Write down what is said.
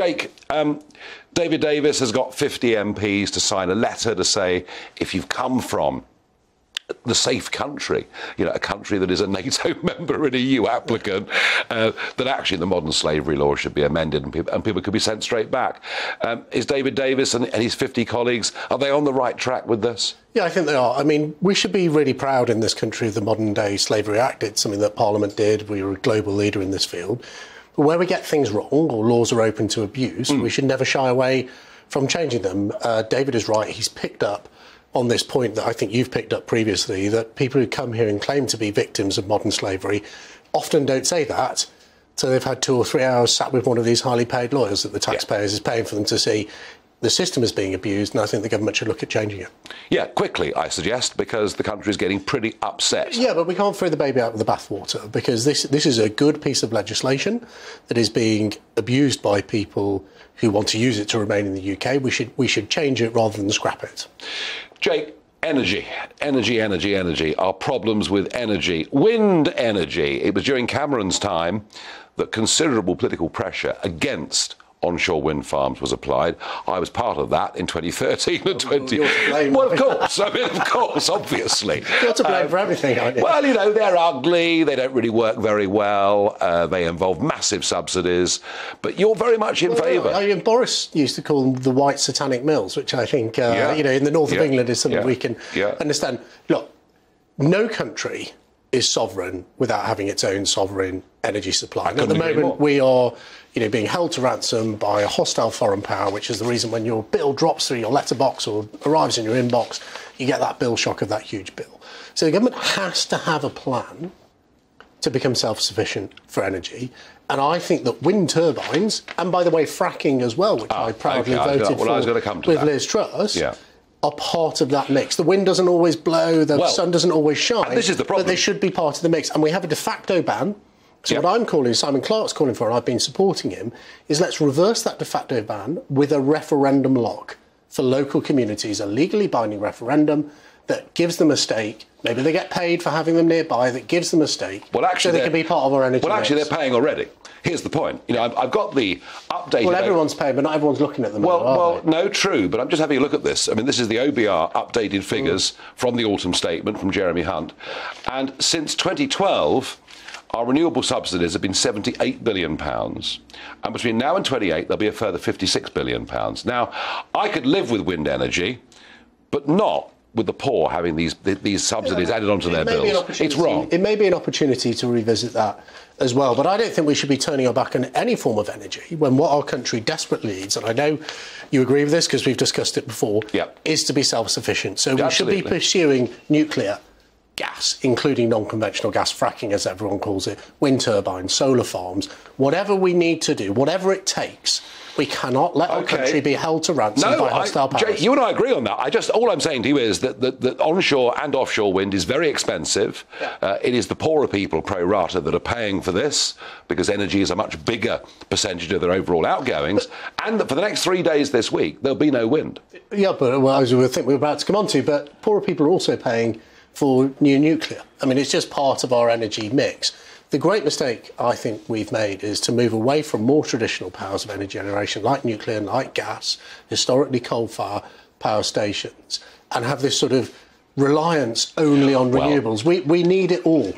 Jake, um, David Davis has got 50 MPs to sign a letter to say if you've come from the safe country, you know, a country that is a NATO member and a EU applicant, uh, that actually the modern slavery law should be amended and people, and people could be sent straight back. Um, is David Davis and, and his 50 colleagues, are they on the right track with this? Yeah, I think they are. I mean, we should be really proud in this country of the Modern Day Slavery Act. It's something that Parliament did. We were a global leader in this field. But where we get things wrong or laws are open to abuse, mm. we should never shy away from changing them. Uh, David is right. He's picked up on this point that I think you've picked up previously that people who come here and claim to be victims of modern slavery often don't say that. So they've had two or three hours sat with one of these highly paid lawyers that the taxpayers yeah. is paying for them to see the system is being abused, and I think the government should look at changing it. Yeah, quickly, I suggest, because the country is getting pretty upset. Yeah, but we can't throw the baby out with the bathwater because this this is a good piece of legislation that is being abused by people who want to use it to remain in the UK. We should we should change it rather than scrap it. Jake, energy, energy, energy, energy. Our problems with energy. Wind energy. It was during Cameron's time that considerable political pressure against onshore wind farms was applied. I was part of that in 2013 and 20. Well, of course. I mean, of course, obviously. You're to blame um, for everything, aren't you? Well, you know, they're ugly. They don't really work very well. Uh, they involve massive subsidies. But you're very much in well, favour. I mean, Boris used to call them the white satanic mills, which I think, uh, yeah. you know, in the north of yeah. England is something yeah. we can understand. Look, no country is sovereign without having its own sovereign energy supply. And at the moment, we are you know, being held to ransom by a hostile foreign power, which is the reason when your bill drops through your letterbox or arrives in your inbox, you get that bill shock of that huge bill. So the government has to have a plan to become self-sufficient for energy. And I think that wind turbines, and by the way, fracking as well, which ah, I proudly okay, voted well, for with that. Liz Truss, yeah are part of that mix. The wind doesn't always blow, the well, sun doesn't always shine. This is the problem. But they should be part of the mix. And we have a de facto ban. So yep. what I'm calling, Simon Clarke's calling for, and I've been supporting him, is let's reverse that de facto ban with a referendum lock for local communities, a legally binding referendum that gives them a stake. Maybe they get paid for having them nearby. That gives them a stake. Well, actually, so they can be part of our energy. Well, actually, mix. they're paying already. Here's the point. You know, I've, I've got the updated. Well, everyone's paying, but not everyone's looking at them. Well, now, well, no, true. But I'm just having a look at this. I mean, this is the OBR updated figures mm. from the autumn statement from Jeremy Hunt, and since 2012 our renewable subsidies have been 78 billion pounds and between now and 28 there'll be a further 56 billion pounds now i could live with wind energy but not with the poor having these these subsidies yeah, added onto their bills. It's wrong. It may be an opportunity to revisit that as well, but I don't think we should be turning our back on any form of energy when what our country desperately needs, and I know you agree with this because we've discussed it before, yep. is to be self-sufficient. So we should be pursuing nuclear gas, including non conventional gas fracking, as everyone calls it, wind turbines, solar farms, whatever we need to do, whatever it takes. We cannot let okay. our country be held to ransom no, by hostile I, powers. Jay, you and I agree on that. I just all I'm saying to you is that, that, that onshore and offshore wind is very expensive. Yeah. Uh, it is the poorer people, pro rata, that are paying for this because energy is a much bigger percentage of their overall outgoings. But, and that for the next three days this week, there'll be no wind. Yeah, but well, as we think we're about to come on to, but poorer people are also paying for new nuclear. I mean, it's just part of our energy mix. The great mistake I think we've made is to move away from more traditional powers of energy generation, like nuclear and like gas, historically coal fire power stations, and have this sort of reliance only on renewables. Well, we, we need it all.